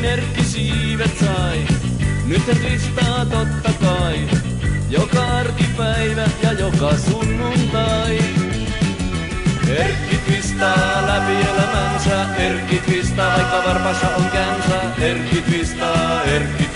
Esimerkkisiivet sai, nyt se listaa totta kai. Joka arkipäivä ja joka sunnuntai. Erkki twistaa läpi elämänsä, Erkki twistaa, vaikka varpassa on känsä. Erkki twistaa, Erkki